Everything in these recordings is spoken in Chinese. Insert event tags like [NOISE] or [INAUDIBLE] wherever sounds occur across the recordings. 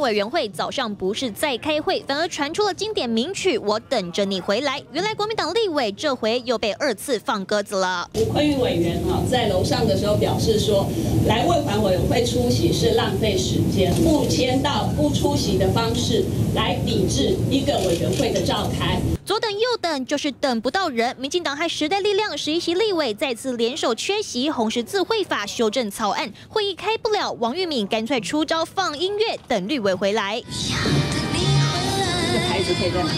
委员会早上不是在开会，反而传出了经典名曲《我等着你回来》。原来国民党立委这回又被二次放鸽子了。吴坤玉委员啊在楼上的时候表示说，来卫环委员会出席是浪费时间，不签到不出席的方式来抵制一个委员会的召开。左等右等就是等不到人。民进党和时代力量十一席立委再次联手缺席红十字会法修正草案，会议开不了，王玉敏干脆出招放音乐，等绿委回来。这个牌子可以在哪？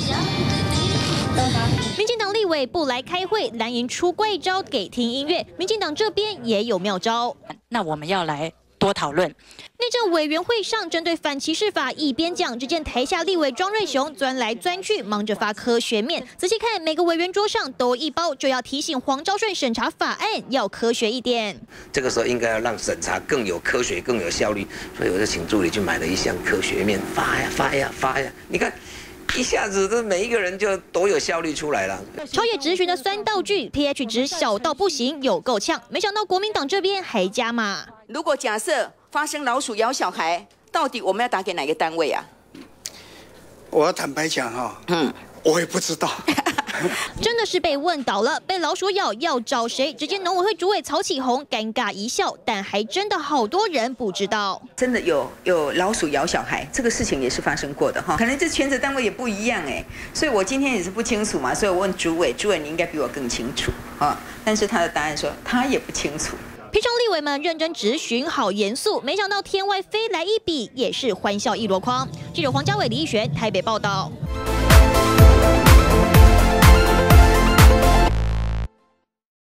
民进党立委不来开会，蓝营出怪招给听音乐。民进党这边也有妙招，那我们要来。多讨论。内政委员会上针对反歧视法一边讲，只见台下立委庄瑞雄钻来钻去，忙着发科学面。仔细看，每个委员桌上都一包，就要提醒黄昭顺审查法案要科学一点。这个时候应该要让审查更有科学、更有效率，所以我就请助理去买了一箱科学面，发呀发呀发呀。你看，[LAUGHS] 一下子这每一个人就都有效率出来了。超越直询的酸道具，pH 值小到不行，有够呛。没想到国民党这边还加码。如果假设发生老鼠咬小孩，到底我们要打给哪个单位啊？我要坦白讲哈，嗯，我也不知道。[LAUGHS] [LAUGHS] 真的是被问倒了，被老鼠咬要找谁？只见农委会主委曹启宏尴尬一笑，但还真的好多人不知道。真的有有老鼠咬小孩，这个事情也是发生过的哈。可能这全责单位也不一样哎，所以我今天也是不清楚嘛，所以我问主委，主委你应该比我更清楚啊。但是他的答案说他也不清楚。平常立委们认真质询，好严肃，没想到天外飞来一笔，也是欢笑一箩筐。记者黄家伟、李义璇台北报道。